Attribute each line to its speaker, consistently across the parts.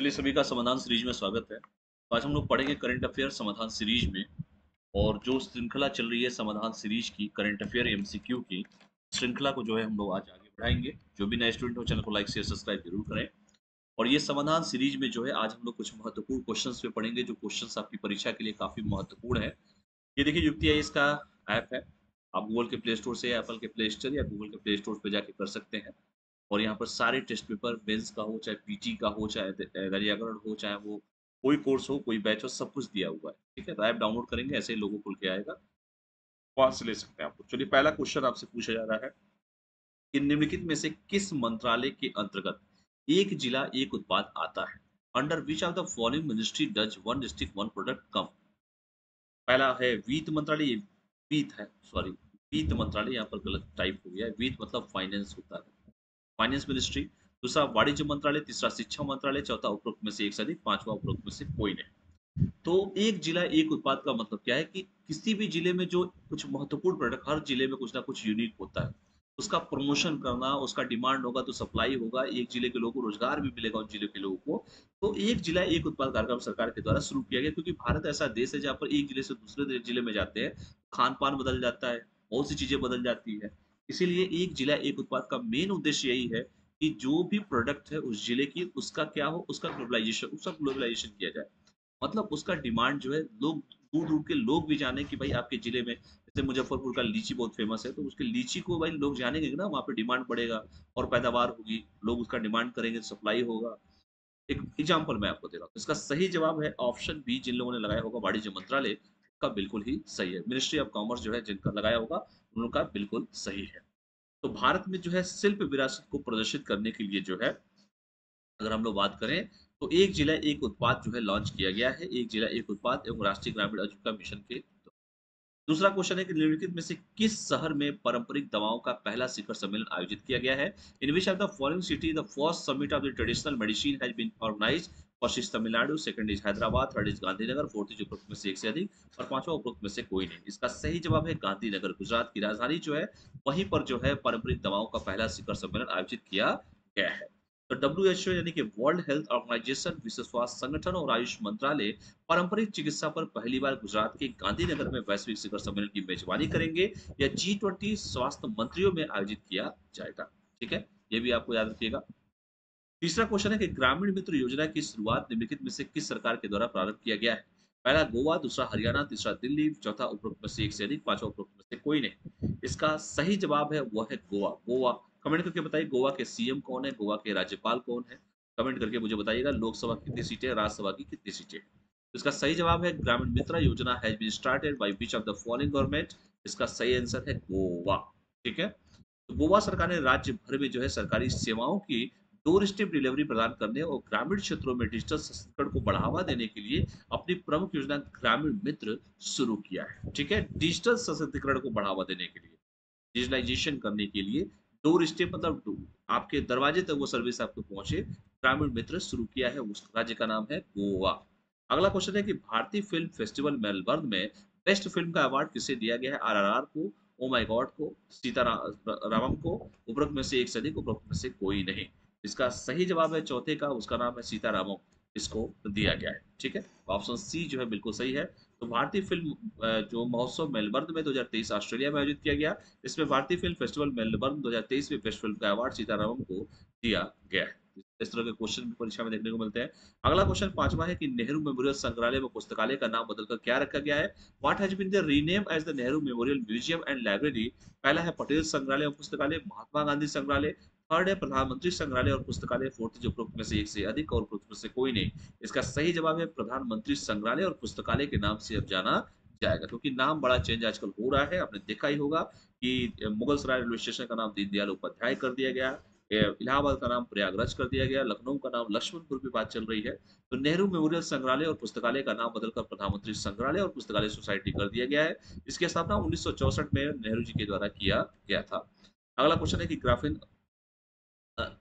Speaker 1: चलिए सभी का समाधान सीरीज़ में स्वागत है। तो आज हम लोग पढ़ेंगे करंट अफेयर समाधान सीरीज़ में, और जो श्रृंखला चल रही है समाधान सीरीज़ की करंट अफेयर एमसीक्यू की, श्रृंखला को जो है हम लोग आज आगे बढ़ाएँगे। जो भी नए स्टूडेंट हो, चैनल को लाइक शेयर सब्सक्राइब ज़रूर करें। और ये समाधान सीरीज़ में जो है, आज हम लोग कुछ महत्वपूर्ण क्वेश्चन पे पढ़ेंगे, जो क्वेश्चन आपकी परीक्षा के लिए काफ़ी महत्वपूर्ण है। ये देखिए, युक्ति आई इसका ऐप है। आप गूगल के प्ले स्टोर से एप्पल के प्ले स्टोर या गूगल के प्ले स्टोर पर जाके कर सकते हैं। और यहाँ पर सारे टेस्ट पेपर, मेंस का हो, चाहे पीटी का हो, चाहे दरियागरण हो, चाहे वो कोई कोर्स हो, कोई बैच हो, सब कुछ दिया हुआ है। ठीक है? तो ऐप डाउनलोड करेंगे, ऐसे ही लोगों खुल के आएगा। वहाँ से ले सकते हैं आपको चलिए, पहला क्वेश्चन आपसे पूछा जा रहा है कि निम्नलिखित में से किस मंत्रालय के अंतर्गत एक जिला, एक उत्पाद आता है? Under which of the following ministry does one district one product come पहला है वित्त मंत्रालय वित्त है सॉरी वित्त मंत्रालय, यहाँ पर गलत टाइप हो गया है। वित्त मतलब फाइनेंस होता है। फाइनेंस मिनिस्ट्री दूसरा वाणिज्य मंत्रालय, तीसरा शिक्षा मंत्रालय, चौथा उपरोक्त में से एक से अधिक, पांचवा उपरोक्त में से कोई नहीं। तो एक जिला, एक उत्पाद का मतलब क्या है कि किसी भी ज़िले में जो कुछ महत्वपूर्ण प्रोडक्ट हर ज़िले में कुछ ना कुछ यूनिक होता है। उसका प्रमोशन करना, उसका डिमांड होगा तो सप्लाई होगा, एक ज़िले के लोगों को रोज़गार भी मिलेगा उन ज़िले के लोगों को। तो एक जिला, एक उत्पाद कार्यक्रम सरकार के द्वारा शुरू किया गया क्योंकि भारत ऐसा देश है जहाँ पर एक ज़िले से दूसरे ज़िले में जाते हैं खान पान बदल जाता है, बहुत सी चीज़ें बदल जाती है। इसीलिए एक जिला, एक उत्पाद का मेन उद्देश्य यही है कि जो भी प्रोडक्ट है उस ज़िले की, उसका क्या हो, उसका ग्लोबलाइजेशन उसका ग्लोबलाइजेशन किया जाए। मतलब उसका डिमांड जो है, लोग दूर दूर के लोग भी जाने कि भाई आपके ज़िले में, जैसे मुजफ्फरपुर का लीची बहुत फ़ेमस है तो उसके लीची को भाई लोग जानेंगे ना, वहाँ पे डिमांड बढ़ेगा और पैदावार होगी, लोग उसका डिमांड करेंगे सप्लाई होगा। एक एग्ज़ाम्पल मैं आपको दे रहा हूँ, इसका सही जवाब है ऑप्शन बी जिन लोगों ने लगाया होगा वाणिज्य मंत्रालय का बिल्कुल ही सही है। मिनिस्ट्री ऑफ़ कॉमर्स जो है, जिनका लगाया होगा उनका बिल्कुल सही है। तो भारत में जो है शिल्प विरासत को प्रदर्शित करने के लिए जो है, अगर हम लोग बात करें तो एक जिला एक उत्पाद जो है लॉन्च किया गया है, एक जिला एक उत्पाद एवं राष्ट्रीय ग्रामीण आजीविका मिशन के दूसरा क्वेश्चन है कि निम्नलिखित में से किस शहर में पारंपरिक दवाओं का पहला शिखर सम्मेलन आयोजित किया गया है? In which of the following city the first summit of the traditional medicine has been organized first is Tamil Nadu, second is Hyderabad, third is Gandhinagar, fourth is उपरोक्त में से एक से अधिक, और पांचवा उपरोक्त में से कोई नहीं। इसका सही जवाब है गांधीनगर, गुजरात की राजधानी जो है, वहीं पर जो है पारंपरिक दवाओं का पहला शिखर सम्मेलन आयोजित किया गया है। तो डब्ल्यू एच ओ यानी कि वर्ल्ड हेल्थ ऑर्गेनाइजेशन विश्व स्वास्थ्य संगठन और आयुष मंत्रालय पारंपरिक चिकित्सा पर पहली बार गुजरात के गांधीनगर में वैश्विक शिखर सम्मेलन की मेजबानी करेंगे। या जी ट्वेंटी स्वास्थ्य मंत्रियों में आयोजित किया जाएगा। ठीक है? ये भी आपको याद रखिएगा। तीसरा क्वेश्चन है कि ग्रामीण मित्र योजना की शुरुआत निम्नलिखित में से किस सरकार के द्वारा प्रारंभ किया गया है? पहला गोवा, दूसरा हरियाणा, तीसरा दिल्ली, चौथा उपरोक्त में से एक से अधिक पांचवा उपरोक्त में से कोई नहीं। इसका सही जवाब है, वह है गोवा। गोवा कमेंट करके बताइए, गोवा के सीएम कौन है? गोवा के राज्यपाल कौन है? कमेंट करके मुझे बताइएगा, लोकसभा कितनी सीटें राज्यसभा की कितनी सीटें तो इसका सही जवाब है, Gramin Mitra Yojana has been started by which of the following government इसका सही आंसर है गोवा। ठीक है? तो गोवा सरकार ने राज्य भर में जो है सरकारी सेवाओं की डोर स्टेप डिलीवरी प्रदान करने और ग्रामीण क्षेत्रों में डिजिटल सशक्तिकरण को बढ़ावा देने के लिए अपनी प्रमुख योजना ग्रामीण मित्र शुरू किया है ठीक है डिजिटल सशक्तिकरण को बढ़ावा देने के लिए डिजिटलाइजेशन करने के लिए डोर स्टेप मतलब आपके दरवाजे तक वो सर्विस आपको पहुँचे ग्रामीण मित्र शुरू किया है उस राज्य का नाम है गोवा अगला क्वेश्चन है कि भारतीय फ़िल्म फेस्टिवल मेलबर्न में बेस्ट फ़िल्म का अवार्ड किसे दिया गया है आरआरआर को ओ माय गॉड को सीतारामम को उपरोक्त में से एक से अधिक उपरोक्त में से कोई नहीं इसका सही जवाब है चौथे का, उसका नाम है सीतारामो। इसको दिया गया है, ठीक है? ऑप्शन सी जो है बिल्कुल सही है। तो भारतीय फ़िल्म जो महोत्सव मेलबर्न में 2023 ऑस्ट्रेलिया में आयोजित किया गया, इसमें भारतीय फ़िल्म फेस्टिवल मेलबर्न 2023 में बेस्ट फ़िल्म का अवार्ड सीतारामम को दिया गया है। इस तरह के क्वेश्चन भी परीक्षा में देखने को मिलते हैं। अगला क्वेश्चन पांचवा है कि नेहरू मेमोरियल संग्रहालय व पुस्तकालय का नाम बदलकर क्या रखा गया है? What has been the rename as the Nehru memorial museum and library पहला है पटेल संग्रहालय और पुस्तकालय, महात्मा गांधी संग्रहालय। थर्ड है, प्रधानमंत्री संग्रहालय और पुस्तकालय, फोर्थ जो उपरोक्त में से एक से अधिक और उपरोक्त में से कोई नहीं। इसका सही जवाब है, प्रधानमंत्री संग्रहालय और पुस्तकालय के नाम से अब जाना जाएगा, क्योंकि नाम बड़ा चेंज आजकल हो रहा है, आपने देखा ही होगा कि मुगल सराय रेलवे स्टेशन का नाम दीनदयाल उपाध्याय कर दिया गया इलाहाबाद का नाम प्रयागराज कर दिया गया, लखनऊ का नाम लक्ष्मणपुर की बात चल रही है। तो नेहरू मेमोरियल संग्रहालय और पुस्तकालय का नाम बदलकर प्रधानमंत्री संग्रहालय और पुस्तकालय सोसाइटी कर दिया गया है। इसकी स्थापना उन्नीस में नेहरू जी के द्वारा किया गया था। अगला क्वेश्चन है कि ग्राफिन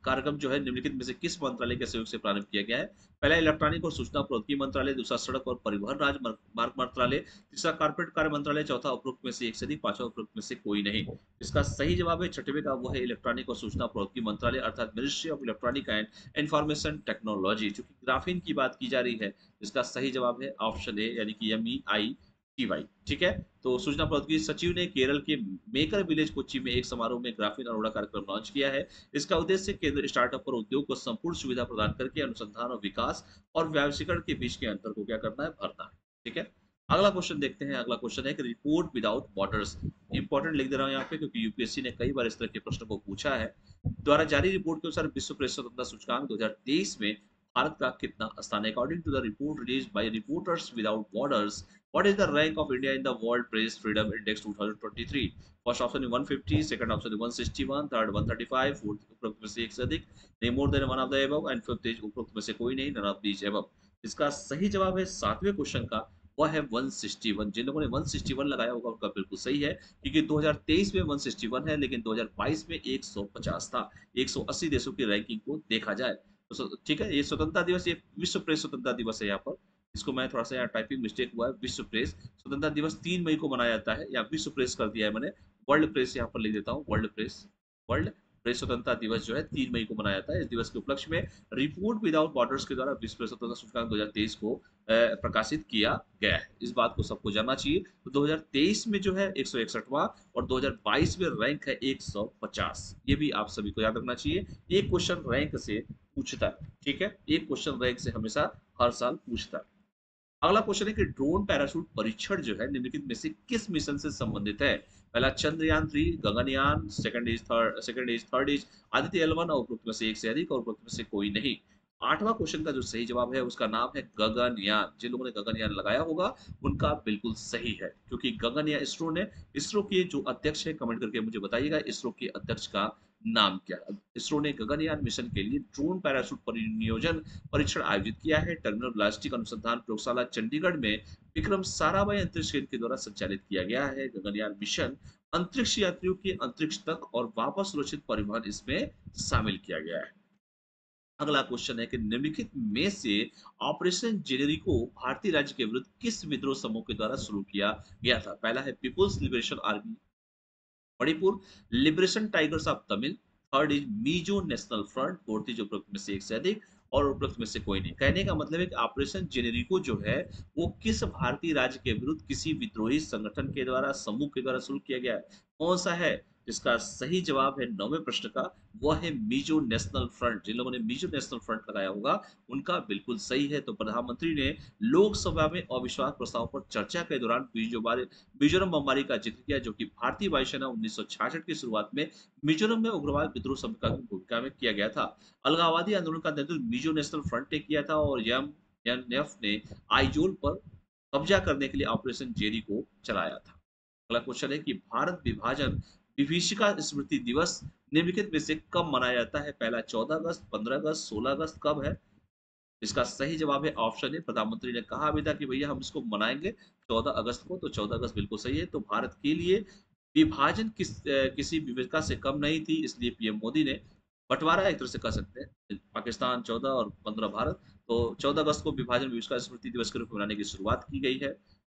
Speaker 1: कार्यक्रम जो है, निम्नलिखित में से किस मंत्रालय के सहयोग से प्रारंभ किया गया है? पहला, इलेक्ट्रॉनिक और सूचना प्रौद्योगिकी मंत्रालय, दूसरा, सड़क और परिवहन राज्य मार्ग मंत्रालय, तीसरा, कारपोरेट कार्य मंत्रालय, चौथा उपरोक्त में से एक से अधिक, पांचवा उपरोक्त में से कोई नहीं। इसका सही जवाब है, छठवे का वो है, इलेक्ट्रॉनिक और सूचना प्रौद्योगिकी मंत्रालय, अर्थात ministry of electronic and information technology. चूँकि ग्राफीन की बात की जा रही है, इसका सही जवाब है, ऑप्शन ए, यानी कि एम ई आई टीवाई ठीक है? तो सूचना प्रौद्योगिकी सचिव ने केरल के मेकर विलेज कोच्चि में एक समारोह में ग्राफीन अरोड़ा कार्यक्रम लॉन्च किया है। इसका उद्देश्य केंद्र स्टार्टअप और उद्योग को संपूर्ण सुविधा प्रदान करके अनुसंधान और विकास और व्यावसायीकरण के बीच के अंतर को क्या करना है? भरना है, ठीक है? अगला क्वेश्चन देखते हैं। अगला क्वेश्चन है कि रिपोर्ट विदाउट बॉर्डर्स इंपॉर्टेंट लिख दे रहा हूँ यहाँ पे क्योंकि यूपीएससी ने कई बार इस तरह के प्रश्न को पूछा है। द्वारा जारी रिपोर्ट के अनुसार विश्व प्रेस स्वतंत्रता सूचकांक 2023 में भारत का कितना स्थान है? According to the report release by reporters without borders What is the rank of India in the World Press Freedom Index 2023? First option is 150, second option is 161, third 135, fourth उपरोक्त में से एक से अधिक नहीं more than one of the above and fifth is उपरोक्त में से कोई नहीं नन ऑफ़ दीज एबव इसका सही जवाब है सातवें क्वेश्चन का वह है 161 जिन लोगों ने 161 लगाया होगा उनका बिल्कुल सही है क्योंकि 2023 में 161 है लेकिन 2022 में 150 था। 180 देशों की रैंकिंग को देखा जाए। ठीक है, ये स्वतंत्रता दिवस, ये विश्व प्रेस स्वतंत्रता दिवस है यहाँ पर। इसको मैं थोड़ा सा यहाँ टाइपिंग मिस्टेक हुआ है, विश्व प्रेस। स्वतंत्रता दिवस तीन मई को मनाया जाता है, या विश्व प्रेस कर दिया है मैंने। वर्ल्ड प्रेस यहाँ पर लिख देता हूँ, वर्ल्ड प्रेस। वर्ल्ड प्रेस स्वतंत्रता दिवस जो है, तीन मई को मनाया जाता है। इस दिवस के उपलक्ष्य में रिपोर्ट विदाउट बॉर्डर्स के द्वारा विश्व प्रेस स्वतंत्रता सूचकांक 2023 को प्रकाशित किया गया है। इस बात को सबको जानना चाहिए। तो 2023 में जो है, एक और 2022 में रैंक है 150 ये भी आप सभी को याद रखना चाहिए। एक क्वेश्चन रैंक से पूछता है, ठीक है? एक क्वेश्चन रैंक से हमेशा हर साल पूछता है। अगला क्वेश्चन है कि ड्रोन पैराशूट परीक्षण जो है निम्नलिखित में से किस मिशन से संबंधित है? पहला, Chandrayaan three Gaganyaan second is third second is third is Aditya L one और उपरोक्त में से एक से अधिक और उपरोक्त में से कोई नहीं। आठवां क्वेश्चन का जो सही जवाब है, उसका नाम है गगनयान। जिन लोगों ने गगनयान लगाया होगा, उनका बिल्कुल सही है, क्योंकि गगनयान इसरो ने, इसरो के जो अध्यक्ष है कमेंट करके मुझे बताइएगा, इसरो के अध्यक्ष का नाम क्या। इसरो ने गगनयान मिशन के लिए ड्रोन पैराशूट परिनियोजन परीक्षण आयोजित किया है। टर्मिनल ब्लास्टिक अनुसंधान प्रयोगशाला चंडीगढ़ में विक्रम साराभाई अंतरिक्ष केंद्र के द्वारा संचालित किया गया है। गगनयान मिशन अंतरिक्ष यात्रियों के अंतरिक्ष तक और वापस सुरक्षित परिवहन इसमें शामिल किया गया है। अगला क्वेश्चन है कि निम्नलिखित में से ऑपरेशन जेनेरी को भारतीय राज्य के विरुद्ध किस विद्रोह समूह के द्वारा शुरू किया गया था? पहला है people's liberation army. Manipur liberation tigers of Tamil third is Mizo national front fourth is उपरोक्त में से एक से अधिक, और उपलब्ध में से कोई नहीं। कहने का मतलब है कि ऑपरेशन जेनेरिको जो है, वो किस भारतीय राज्य के विरुद्ध किसी विद्रोही संगठन के द्वारा, समूह के द्वारा शुरू किया गया है? कौन सा है? इसका सही जवाब है नौवे प्रश्न का, वह है मिजो नेशनल फ्रंट। जिन लोगों ने मिजो नेशनल फ्रंट लगाया होगा, उनका बिल्कुल सही है। तो प्रधानमंत्री ने लोकसभा में अविश्वास प्रस्ताव पर चर्चा के दौरान मिजोरम बमबारी का ज़िक्र किया, जो कि भारतीय वायुसेना उन्नीस की शुरुआत में मिजोरम में उग्रवाद विद्रोह सभ्यता की भूमिका में किया गया था। अलगावादी आंदोलन का नेतृत्व मिजो नेशनल फ्रंट ने किया था और यम ने आईजोल पर कब्जा करने के लिए ऑपरेशन जेरी को चलाया था। अगला क्वेश्चन है कि भारत विभाजन विभीषिका स्मृति दिवस निम्नलिखित में से कब मनाया जाता है? पहला चौदह अगस्त, पंद्रह अगस्त, सोलह अगस्त कब है? इसका सही जवाब है ऑप्शन है प्रधानमंत्री ने कहा। अभी था कि भैया, हम इसको मनाएँगे चौदह अगस्त को तो चौदह अगस्त बिल्कुल सही है। तो भारत के लिए विभाजन किस किसी विविधता से कम नहीं थी, इसलिए पीएम मोदी ने बंटवारा एक तरह से कह सकते हैं। पाकिस्तान चौदह और पंद्रह भारत। तो चौदह अगस्त को विभाजन विविधता स्मृति दिवस के रूप में मनाने की शुरुआत की गई है।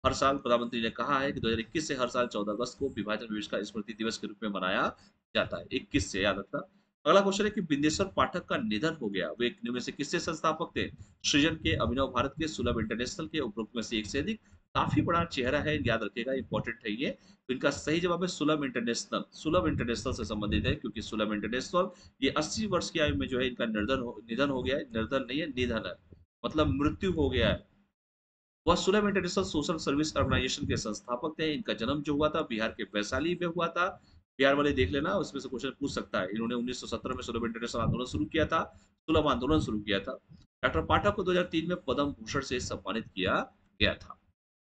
Speaker 1: हर साल प्रधानमंत्री ने कहा है कि 2021 से हर साल 14 अगस्त को विभाजन दिवस का स्मृति दिवस के रूप में मनाया जाता है। 21 से, याद रखना। अगला क्वेश्चन है कि बिंदेश्वर पाठक का निधन हो गया। वे इनमें से किससे संस्थापक थे? सृजन के, अभिनव भारत के, सुलभ इंटरनेशनल के, उपरोक्त में से एक से अधिक काफ़ी बड़ा चेहरा है, याद रखिएगा इंपॉर्टेंट है ये। तो इनका सही जवाब है सुलभ इंटरनेशनल। सुलभ इंटरनेशनल से संबंधित है, क्योंकि सुलभ इंटरनेशनल ये 80 वर्ष की आयु में जो है इनका निर्धन निधन हो गया है। निर्धन नहीं है, निधन है। मतलब मृत्यु हो गया है। वह सुलभ इंटरनेशनल सोशल सर्विस ऑर्गेनाइजेशन के संस्थापक थे। इनका जन्म जो हुआ था, बिहार के वैशाली में हुआ था। बिहार वाले देख लेना, उसमें से क्वेश्चन पूछ सकता है। इन्होंने 1917 में सुलभ इंटरनेशनल आंदोलन शुरू किया था सुलभ आंदोलन शुरू किया था। डॉक्टर पाठक को 2003 में पद्म भूषण से सम्मानित किया गया था।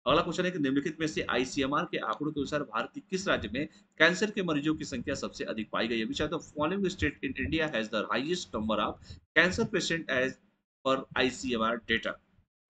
Speaker 1: अगला क्वेश्चन है कि निम्नलिखित में से आईसीएमआर के आंकड़ों के अनुसार भारत के किस राज्य में कैंसर के मरीजों की संख्या सबसे अधिक पाई गई है? Are following state in India has the highest number of cancer patient as per ICMR data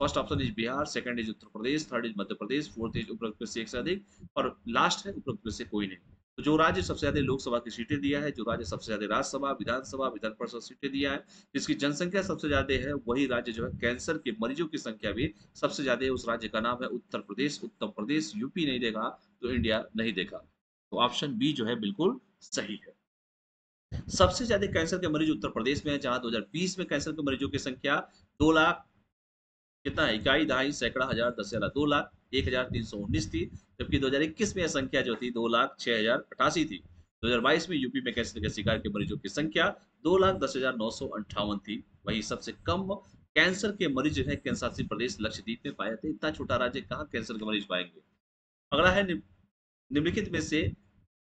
Speaker 1: first option is Bihar second is Uttar Pradesh third is Madhya Pradesh fourth is उपरोक्त में से एक से अधिक, और लास्ट है उपरोक्त में से कोई नहीं। तो जो राज्य सबसे ज़्यादा लोकसभा की सीटें दिया है, जो राज्य सबसे ज़्यादा राज्यसभा, विधानसभा, विधान परिषद सीटें दिया है, जिसकी जनसंख्या सबसे ज़्यादा है, वही राज्य जो है कैंसर के मरीजों की संख्या भी सबसे ज़्यादा है, उस राज्य का नाम है उत्तर प्रदेश उत्तर प्रदेश, यूपी नहीं देगा तो इंडिया नहीं देगा तो ऑप्शन बी जो है बिल्कुल सही है। सबसे ज़्यादा कैंसर के मरीज़ उत्तर प्रदेश में है, जहाँ 2020 में कैंसर के मरीजों की संख्या दो लाख कितना इकाई, दहाई, सैकड़ा, हज़ार, दस हज़ार, दो लाख, एक हज़ार, तीन सौ उन्नीस थी, जबकि 2021 में यह संख्या जो थी, दो लाख, छह हज़ार, अठासी थी। 2022 में यूपी में कैंसर के शिकार के मरीजों की संख्या, दो लाख, दस हज़ार, नौ सौ अंठावन थी। वही सबसे कम कैंसर के मरीज़ है केंद्रशासित प्रदेश लक्षद्वीप में पाए थे। इतना छोटा राज्य कहाँ कैंसर के मरीज़ पाएँगे? अगला है निम्नलिखित में से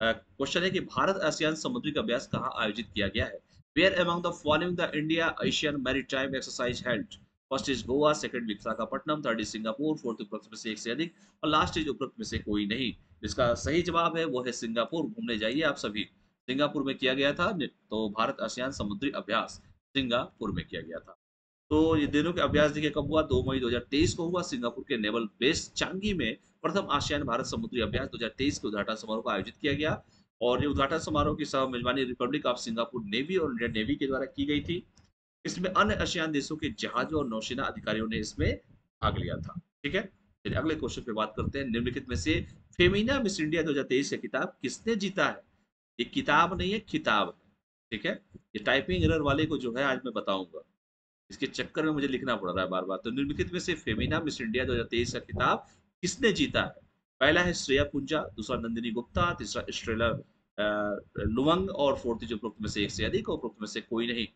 Speaker 1: क्वेश्चन है कि भारत आसियान समुद्री अभ्यास कहाँ आयोजित किया गया है? Where among the following the India Asian maritime exercise held first is Goa, second Visakhapatnam third is Singapore, fourth उपरोक्त में से एक से अधिक, और लास्ट इज़ उपरोक्त में से कोई नहीं। इसका सही जवाब है, वो है सिंगापुर। घूमने जाइए आप सभी। सिंगापुर में किया गया था तो भारत आसियान समुद्री अभ्यास, सिंगापुर में किया गया था। तो ये दिनों के अभ्यास देखिए कब हुआ? दो मई 2023 को हुआ। सिंगापुर के नेवल बेस, चांगी में प्रथम आसियान भारत समुद्री अभ्यास 2023 के उद्घाटन समारोह का आयोजित किया गया। और ये उद्घाटन समारोह की सह, मेजबानी रिपब्लिक ऑफ़ सिंगापुर नेवी और इंडियन नेवी के द्वारा की गई थी। इसमें अन्य आसियान देशों के जहाजों और नौसेना अधिकारियों ने इसमें भाग लिया था। ठीक है? चलिए अगले क्वेश्चन पे बात करते हैं। निम्नलिखित में से फेमिना मिस इंडिया 2023 का किताब किसने जीता है? ये किताब नहीं है किताब ठीक है? ये टाइपिंग एरर वाले को जो है आज मैं बताऊँगा। इसके चक्कर में मुझे लिखना पड़ रहा है बार बार। तो निम्नलिखित में से फेमिना मिस इंडिया 2023 का किताब किसने जीता है? पहला है श्रेया पुंजा दूसरा नंदिनी गुप्ता, तीसरा स्ट्रेलर लुवंग और फोर्थ जो उपरोक्त में से एक से अधिक और उपरोक्त में से कोई नहीं।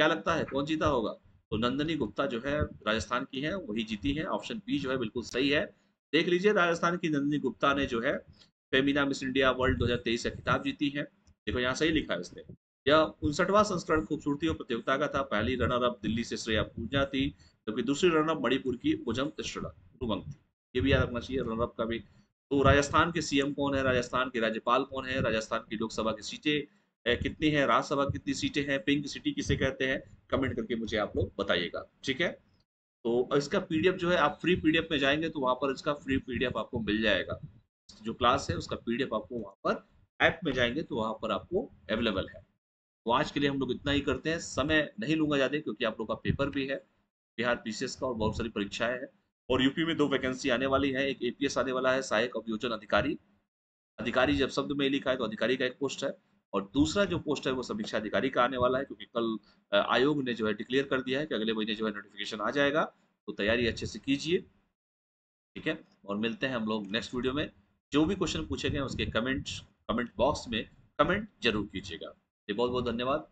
Speaker 1: क्या लगता है? कौन जीता होगा? तो नंदनी गुप्ता जो है, राजस्थान की है, वही जीती है। ऑप्शन बी जो है, बिल्कुल सही है। देख लीजिए, राजस्थान की नंदनी गुप्ता ने जो है, फेमिना मिस इंडिया वर्ल्ड 2023 का खिताब जीती है। देखो, यहाँ सही लिखा है इसने। यह उनसठवा संस्करण खूबसूरती और प्रतियोगिता का था। पहली रनर अप दिल्ली से श्रेया पूजा थी, जबकि दूसरी रनर अप मणिपुर की उजम उमंग थी। ये भी याद रखना चाहिए रनर अप का भी। तो राजस्थान के सीएम कौन है? राजस्थान के राज्यपाल कौन है? राजस्थान की लोकसभा की सीटें कितनी है, राज्यसभा कितनी सीटें हैं, पिंक सिटी किसे कहते हैं, कमेंट करके मुझे आप लोग बताइएगा, ठीक है? तो इसका पीडीएफ जो है, आप फ्री पीडीएफ में जाएँगे तो वहाँ पर इसका फ्री पीडीएफ आपको मिल जाएगा। जो क्लास है, उसका पीडीएफ आपको वहाँ पर ऐप में जाएँगे तो वहाँ पर आपको अवेलेबल है। तो आज के लिए हम लोग इतना ही करते हैं। समय नहीं लूँगा ज़्यादा क्योंकि आप लोग का पेपर भी है, बिहार पीसीएस का और बहुत सारी परीक्षाएँ हैं। और यूपी में दो वैकेंसी आने वाली है, एक एपीएस आने वाला है, सहायक अभियोजन अधिकारी। अधिकारी जब शब्द में लिखा है तो अधिकारी का एक पोस्ट है। और दूसरा जो पोस्ट है वो समीक्षा अधिकारी का आने वाला है, क्योंकि कल आयोग ने जो है डिक्लेयर कर दिया है कि अगले महीने जो है नोटिफिकेशन आ जाएगा। तो तैयारी अच्छे से कीजिए। ठीक है? और मिलते हैं हम लोग नेक्स्ट वीडियो में। जो भी क्वेश्चन पूछे गए उसके कमेंट कमेंट बॉक्स में कमेंट ज़रूर कीजिएगा। बहुत बहुत धन्यवाद।